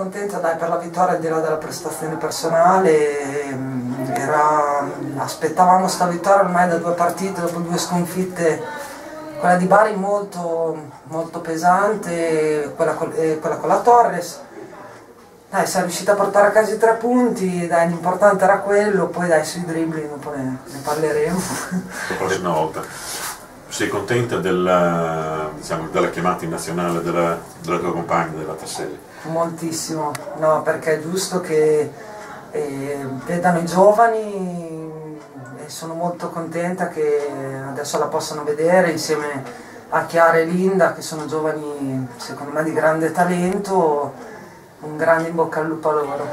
Contenta dai, per la vittoria al di là della prestazione personale, ehm, era, aspettavamo questa vittoria ormai da due partite, dopo due sconfitte, quella di Bari molto, molto pesante, quella con, eh, quella con la Torres. Dai, siamo riusciti a portare a casa i tre punti, l'importante era quello, poi dai, sui dribbling dopo ne, ne parleremo. La prossima volta. Sei contenta della, diciamo, della chiamata in nazionale della, della tua compagna, della Tasselli? Moltissimo, no, perché è giusto che eh, vedano i giovani e sono molto contenta che adesso la possano vedere insieme a Chiara e Linda che sono giovani secondo me di grande talento, un grande in bocca al lupo a loro.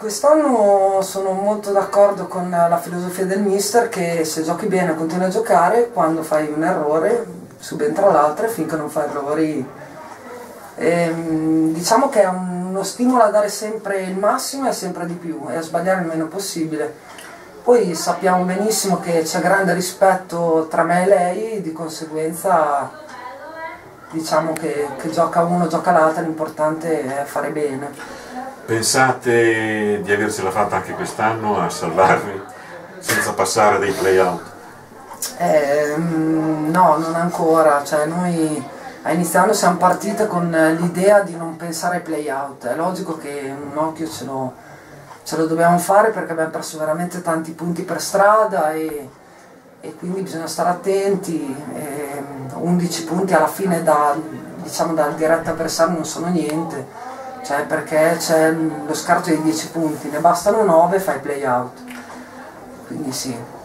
Quest'anno sono molto d'accordo con la filosofia del mister che se giochi bene continui a giocare, quando fai un errore subentra l'altro e finché non fai errori Ehm, diciamo che è uno stimolo a dare sempre il massimo e sempre di più e a sbagliare il meno possibile. Poi sappiamo benissimo che c'è grande rispetto tra me e lei, di conseguenza diciamo che, che gioca uno, gioca l'altro, l'importante è fare bene. Pensate di avercela fatta anche quest'anno a salvarvi senza passare dei play-out? Eh, no, non ancora, cioè noi a inizio anno siamo partite con l'idea di non pensare ai play-out, è logico che un occhio ce lo, ce lo, dobbiamo fare perché abbiamo perso veramente tanti punti per strada e, e quindi bisogna stare attenti, e 11 punti alla fine da, diciamo, dal diretto avversario non sono niente, cioè perché c'è lo scarto di 10 punti, ne bastano 9 e fai play-out, quindi sì.